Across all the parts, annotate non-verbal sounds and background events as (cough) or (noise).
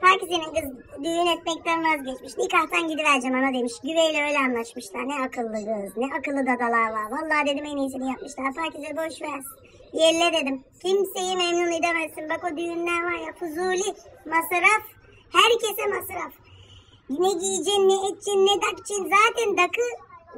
Pakize'nin kız düğün etmekten vazgeçmiş. Nikahtan gidivereceğim ana demiş. Güveyle öyle anlaşmışlar. Ne akıllı kız, ne akıllı dadalar var. Vallahi dedim en iyisini yapmışlar. Pakize boş ver. Yelle dedim. Kimseyi memnun edemezsin. Bak o düğünler var ya fuzuli, masraf. Herkese masraf. Ne giyeceksin, ne edeceksin, ne takacaksın. Zaten dakı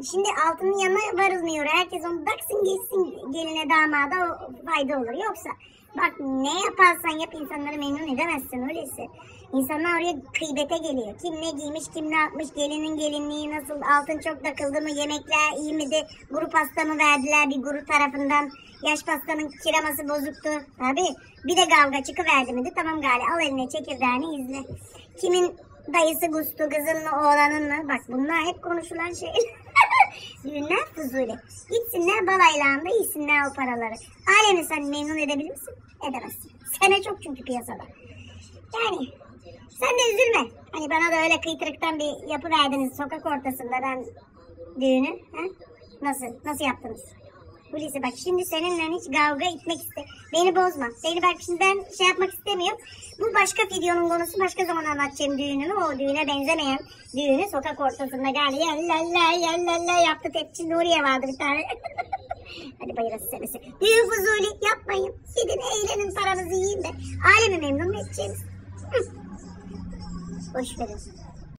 şimdi altının yanına varılmıyor. Herkes onu taksın geçsin geline damada o fayda olur. Yoksa bak ne yaparsan yap insanları memnun edemezsin öyleyse. İnsanlar oraya kıybete geliyor. Kim ne giymiş, kim ne yapmış, gelinin gelinliği nasıl, altın çok takıldı mı, yemekler iyi miydi, grup pasta mı verdiler bir grup tarafından, yaş pastanın kiraması bozuktu. Tabii bir de kavga çıkıverdi miydi, tamam gali al eline çekirdeğini izle. Kimin dayısı gustu, kızın mı, oğlanın mı? Bak bunlar hep konuşulan şeyler. Düğünler fuzuli. Gitsinler balaylarında yesinler o paraları. Alemi sen memnun edebilir misin? Edemezsin. Sene çok çünkü piyasada. Yani sen de üzülme. Hani bana da öyle kıytırıktan bir yapı verdiniz sokak ortasında ben düğünü. Ha? Nasıl? Nasıl yaptınız? Hulusi bak şimdi seninle hiç kavga etmek iste. Beni bozma. Beni bak şimdi ben şey yapmak istemiyorum. Bu başka videonun konusu başka zaman anlatacağım düğünümü. O düğüne benzemeyen düğünü sokak ortasında geldi. Yallalla yallalla yaptı tepçi Nuriye vardı bir tane. (laughs) Hadi bayırası senesi. Düğün fuzuli yapmayın. Gidin eğlenin paranızı yiyin de. Alemi memnun? Hı. Boş verin.